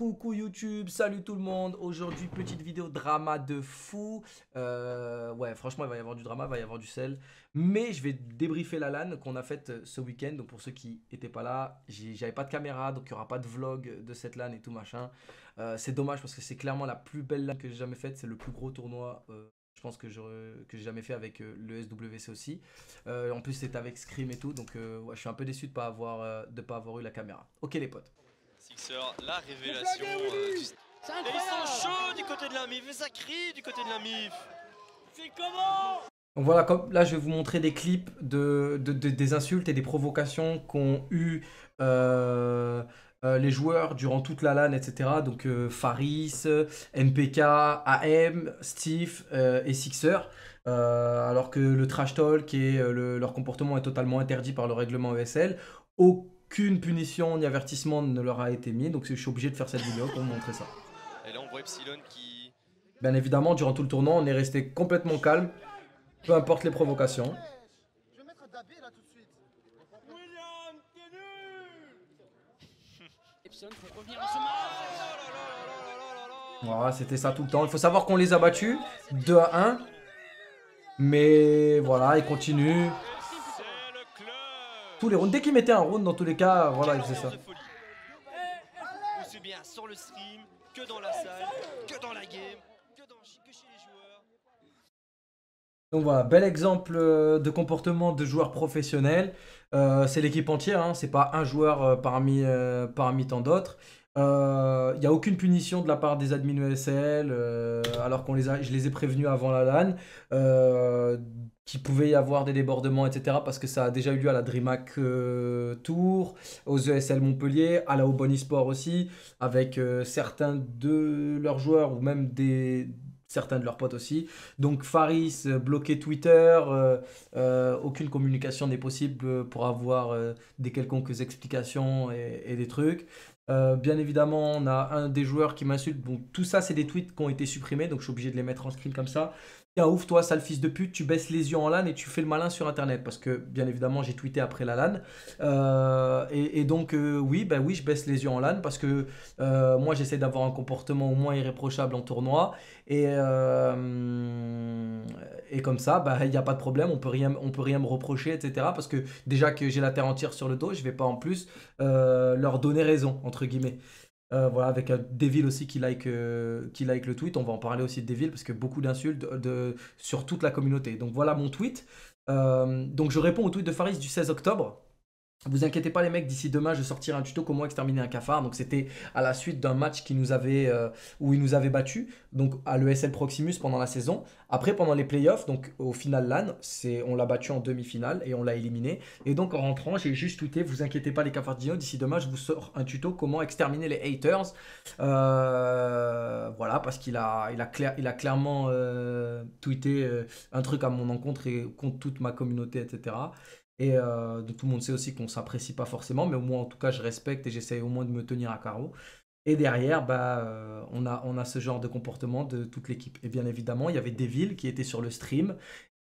Coucou YouTube, salut tout le monde. Aujourd'hui, petite vidéo drama de fou. Euh, ouais, franchement, il va y avoir du drama, il va y avoir du sel. Mais je vais débriefer la LAN qu'on a faite euh, ce week-end. Donc, pour ceux qui n'étaient pas là, j'avais pas de caméra, donc il n'y aura pas de vlog de cette LAN et tout machin. Euh, c'est dommage parce que c'est clairement la plus belle LAN que j'ai jamais faite. C'est le plus gros tournoi. je pense que j'ai jamais fait avec le SWC aussi. en plus, c'est avec Scream et tout. Donc, je suis un peu déçu de ne pas avoir eu la caméra. Ok, les potes. Sixer, la révélation. Euh, du... Et ils sont chauds du côté de la MIF et ça crie du côté de la MIF. C'est comment donc voilà, comme là je vais vous montrer des clips de, des insultes et des provocations qu'ont eu euh, euh, les joueurs durant toute la LAN, etc. Donc Faris, MPK, AM, Steve et Sixer. alors que le trash talk et leur comportement est totalement interdit par le règlement ESL. Au qu'une punition ni avertissement ne leur a été mis. Donc je suis obligé de faire cette vidéo pour montrer ça. Et là on voit Epsilon qui... Bien évidemment, durant tout le tournoi, on est resté complètement calme. Peu importe les provocations. Je vais mettre Dabé là tout de suite. William, t'es Epsilon faut revenir en ce Voilà, c'était ça tout le temps. Il faut savoir qu'on les a battus 2 à 1. Mais voilà, ils continuent tous les rounds. Dès qu'il mettait un round, dans tous les cas, voilà, il faisait ça. Aussi bien sur le stream, que dans la salle, que dans la game, que, dans, que chez les joueurs. Donc voilà, bel exemple euh, de comportement de joueur professionnel. Euh, c'est l'équipe entière, hein, c'est pas un joueur euh, parmi, parmi tant d'autres. Il n'y a aucune punition de la part des admins ESL, alors qu'on les a, je les ai prévenus avant la LAN qu'il pouvait y avoir des débordements, etc. Parce que ça a déjà eu lieu à la DreamHack euh, Tour, aux ESL Montpellier, à la Aubonne Sport aussi, avec euh, certains de leurs joueurs ou même des certains de leurs potes aussi. Donc Faris euh, bloqué Twitter, aucune communication n'est possible pour avoir des quelconques explications et des trucs. Bien évidemment, on a un des joueurs qui m'insulte. Bon, tout ça, c'est des tweets qui ont été supprimés, donc je suis obligé de les mettre en screen comme ça. Tiens, ouf, toi, sale fils de pute, tu baisses les yeux en LAN et tu fais le malin sur Internet. Parce que, bien évidemment, j'ai tweeté après la LAN. Euh, et, donc, euh, oui, ben oui, je baisse les yeux en LAN parce que euh, moi, j'essaie d'avoir un comportement au moins irréprochable en tournoi. Et, comme ça, ben, il n'y a pas de problème, on peut rien, on peut rien me reprocher, etc. Parce que déjà que j'ai la terre entière sur le dos, je vais pas en plus leur donner raison, entre guillemets. Euh, voilà, avec Devil aussi qui like, euh, qui like le tweet. On va en parler aussi de Devil parce que beaucoup d'insultes sur toute la communauté. Donc voilà mon tweet. Euh, donc je réponds au tweet de Faris du 16 octobre. Vous inquiétez pas les mecs, d'ici demain je sortirai un tuto comment exterminer un cafard. Donc c'était à la suite d'un match qui nous avait, euh, où il nous avait battu donc à l'ESL Proximus pendant la saison. Après pendant les playoffs, donc au final LAN, on l'a battu en demi-finale et on l'a éliminé. Et donc en rentrant, j'ai juste tweeté, vous inquiétez pas les cafardinos, d'ici demain je vous sors un tuto comment exterminer les haters. Euh, voilà, parce qu'il a clairement euh, tweeté un truc à mon encontre et contre toute ma communauté, etc. Et euh, tout le monde sait aussi qu'on ne s'apprécie pas forcément, mais au moins en tout cas je respecte et j'essaie au moins de me tenir à carreau. Et derrière, bah, euh, on, a, ce genre de comportement de toute l'équipe. Et bien évidemment, il y avait Devil qui était sur le stream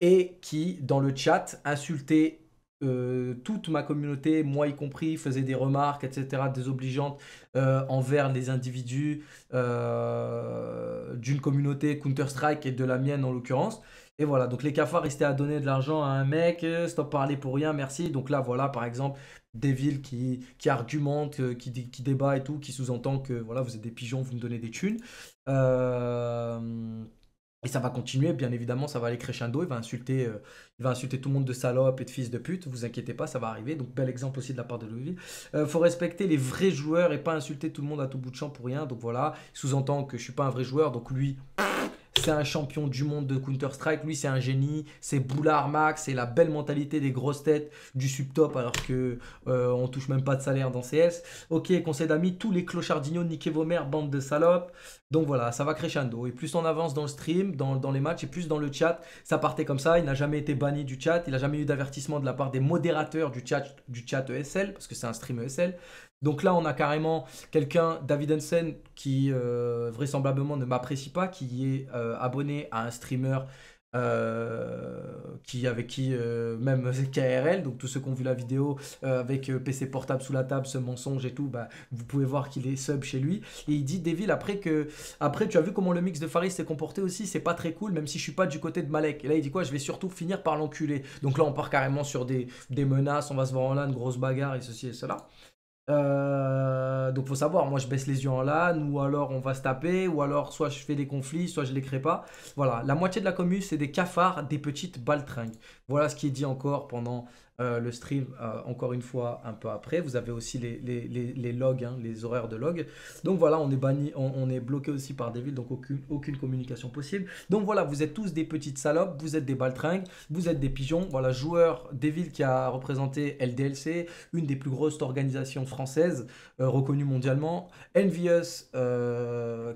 et qui, dans le chat, insultait euh, toute ma communauté, moi y compris, faisait des remarques, etc., désobligeantes envers les individus d'une communauté Counter-Strike et de la mienne en l'occurrence. Et voilà, donc les cafards restaient à donner de l'argent à un mec, euh, stop parler pour rien, merci. Donc là, voilà, par exemple, des villes qui, qui argumentent, euh, qui, qui débat et tout, qui sous-entend que voilà, vous êtes des pigeons, vous me donnez des thunes. Euh, et ça va continuer, bien évidemment, ça va aller crescendo. Il va insulter, insulter tout le monde de salope et de fils de pute. Vous inquiétez pas, ça va arriver. Donc bel exemple aussi de la part de Louisville. Il faut respecter les vrais joueurs et pas insulter tout le monde à tout bout de champ pour rien. Donc voilà, sous-entend que je suis pas un vrai joueur. Donc lui, c'est un champion du monde de Counter-Strike. Lui, c'est un génie. C'est Boulard Max. C'est la belle mentalité des grosses têtes du subtop alors que euh, on touche même pas de salaire dans CS. Ok, conseil d'amis, tous les clochardignons, niquez vos mères, bande de salopes. Donc voilà, ça va crescendo. Et plus on avance dans le stream, dans, les matchs, et plus dans le chat, ça partait comme ça. Il n'a jamais été banni du chat. Il n'a jamais eu d'avertissement de la part des modérateurs du chat, du chat ESL, parce que c'est un stream ESL. Donc là, on a carrément quelqu'un, David Hansen, qui euh, vraisemblablement ne m'apprécie pas, qui est euh, abonné à un streamer euh, qui, avec qui, euh, même KRL, donc tous ceux qui ont vu la vidéo euh, avec PC portable sous la table, ce mensonge et tout, bah, vous pouvez voir qu'il est sub chez lui. Et il dit, Devil, après que, après, tu as vu comment le mix de Faris s'est comporté aussi, c'est pas très cool, même si je suis pas du côté de Malek. Et là, il dit quoi Je vais surtout finir par l'enculer. Donc là, on part carrément sur des, des menaces, on va se voir en LAN, grosse bagarre et ceci et cela. Euh, donc faut savoir, moi je baisse les yeux en LAN, ou alors on va se taper, ou alors soit je fais des conflits, soit je les crée pas. Voilà, la moitié de la commune c'est des cafards, des petites baltringues. Voilà ce qui est dit encore pendant euh, le stream, euh, encore une fois, un peu après. Vous avez aussi les, les, les, logs, hein, les horaires de log. Donc voilà, on est banni, on, est bloqué aussi par des villes, donc aucune, aucune communication possible. Donc voilà, vous êtes tous des petites salopes, vous êtes des baltringues, vous êtes des pigeons. Voilà, joueur des villes qui a représenté LDLC, une des plus grosses organisations françaises euh, reconnues mondialement. Envious,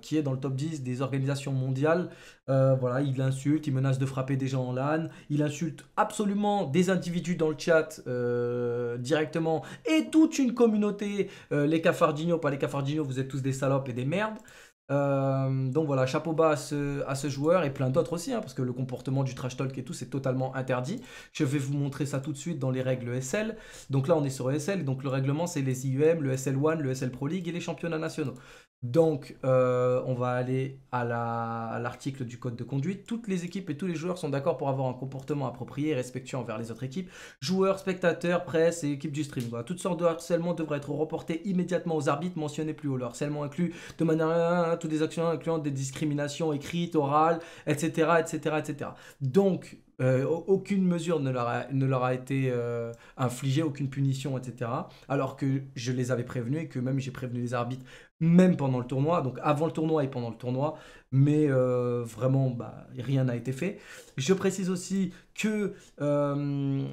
qui est dans le top 10 des organisations mondiales. Euh, voilà, il insulte, il menace de frapper des gens en LAN, il insulte absolument des individus dans le chat euh, directement et toute une communauté, euh, les cafardignos, pas les cafardignos, vous êtes tous des salopes et des merdes. Donc voilà, chapeau bas à ce, joueur et plein d'autres aussi, hein, parce que le comportement du trash talk et tout, c'est totalement interdit. Je vais vous montrer ça tout de suite dans les règles SL. Donc là, on est sur ESL, donc le règlement, c'est les IUM, le SL1, le SL Pro League et les championnats nationaux. Donc, euh, on va aller à l'article du code de conduite. Toutes les équipes et tous les joueurs sont d'accord pour avoir un comportement approprié et respectueux envers les autres équipes. Joueurs, spectateurs, presse et équipes du stream. Toutes sortes de harcèlement devraient être reportés immédiatement aux arbitres mentionnés plus haut. Le harcèlement inclut de manière toutes les actions incluant des discriminations écrites, orales, etc. etc., etc. Donc, euh, aucune mesure ne leur a, été euh, infligée, aucune punition, etc. Alors que je les avais prévenus et que même j'ai prévenu les arbitres, même pendant le tournoi, donc avant le tournoi et pendant le tournoi, mais euh, vraiment, bah, rien n'a été fait. Je précise aussi que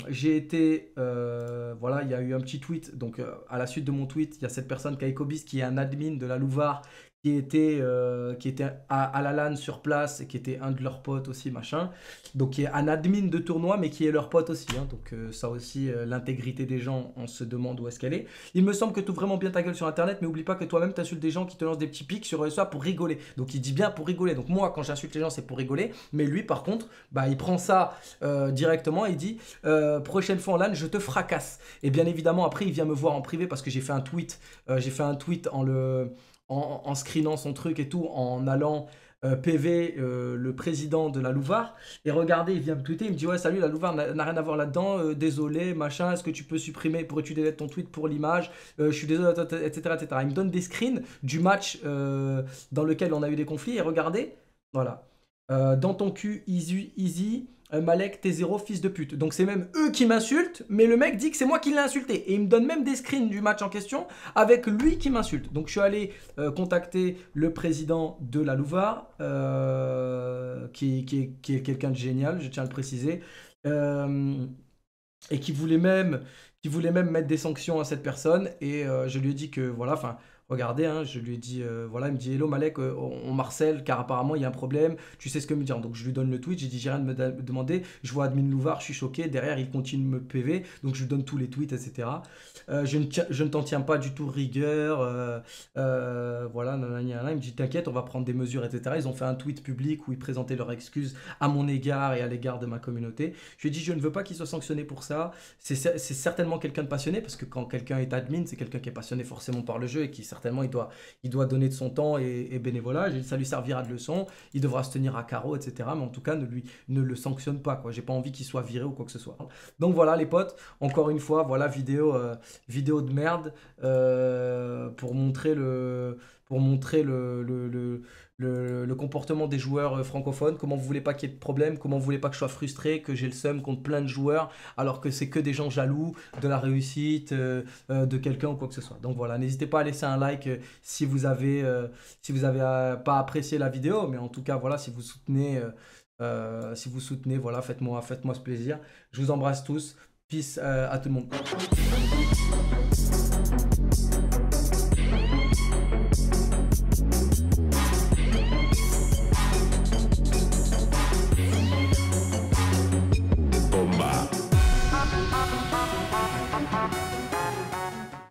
j'ai été, voilà, il y a eu un petit tweet, donc à la suite de mon tweet, il y a cette personne, Kaikobis, qui est un admin de la Louvre, qui était, euh, qui était à, la LAN sur place et qui était un de leurs potes aussi, machin. Donc qui est un admin de tournoi, mais qui est leur pote aussi. Hein. Donc euh, ça aussi, euh, l'intégrité des gens, on se demande où est-ce qu'elle est. Il me semble que tu vraiment bien ta gueule sur Internet, mais oublie pas que toi-même, tu insultes des gens qui te lancent des petits pics sur ça pour rigoler. Donc il dit bien pour rigoler. Donc moi, quand j'insulte les gens, c'est pour rigoler. Mais lui, par contre, bah, il prend ça directement et dit prochaine fois en LAN, je te fracasse. Et bien évidemment, après, il vient me voir en privé parce que j'ai fait un tweet. j'ai fait un tweet en le en, screenant son truc et tout, en allant euh, PV euh, le président de la Louvar. Et regardez, il vient me tweeter, il me dit Ouais, salut, la Louvar n'a rien à voir là-dedans, euh, désolé, machin, est-ce que tu peux supprimer, pourrais-tu délètes ton tweet pour l'image Je suis désolé, etc., etc. Il me donne des screens du match dans lequel on a eu des conflits. Et regardez, voilà. dans ton cul, easy, easy Malek, t'es zéro, fils de pute. Donc c'est même eux qui m'insultent, mais le mec dit que c'est moi qui l'ai insulté. Et il me donne même des screens du match en question avec lui qui m'insulte. Donc je suis allé euh, contacter le président de la Louva, euh, qui, est, quelqu'un de génial, je tiens à le préciser, euh, et qui voulait même qui voulait même mettre des sanctions à cette personne. Et je lui ai dit que voilà, enfin regardez, hein, je lui ai dit, euh, voilà, il me dit, hello Malek, euh, on, Marcel, car apparemment il y a un problème, tu sais ce que me dire. Donc je lui donne le tweet, j'ai dit, j'ai rien de me demander, je vois Admin Louvard, je suis choqué, derrière il continue de me PV, donc je lui donne tous les tweets, etc. Euh, je ne, je ne t'en tiens pas du tout rigueur, voilà, nanana, il me dit, t'inquiète, on va prendre des mesures, etc. Ils ont fait un tweet public où ils présentaient leurs excuses à mon égard et à l'égard de ma communauté. Je lui ai dit, je ne veux pas qu'il soit sanctionné pour ça, c'est certainement quelqu'un de passionné, parce que quand quelqu'un est admin, c'est quelqu'un qui est passionné forcément par le jeu et qui certainement, il doit, il doit donner de son temps et, bénévolat. Ça lui servira de leçon. Il devra se tenir à carreau, etc. Mais en tout cas, ne, lui, ne le sanctionne pas. Quoi. J'ai pas envie qu'il soit viré ou quoi que ce soit. Donc voilà, les potes. Encore une fois, voilà, vidéo, euh, vidéo de merde euh, pour montrer le, pour montrer le, comportement des joueurs euh, francophones, comment vous voulez pas qu'il y ait de problème, comment vous voulez pas que je sois frustré, que j'ai le seum contre plein de joueurs, alors que c'est que des gens jaloux de la réussite euh, euh, de quelqu'un ou quoi que ce soit. Donc voilà, n'hésitez pas à laisser un like si vous avez, si vous avez pas apprécié la vidéo, mais en tout cas voilà, si vous soutenez, si vous soutenez, voilà, faites-moi, faites-moi ce plaisir. Je vous embrasse tous. Peace à tout le monde.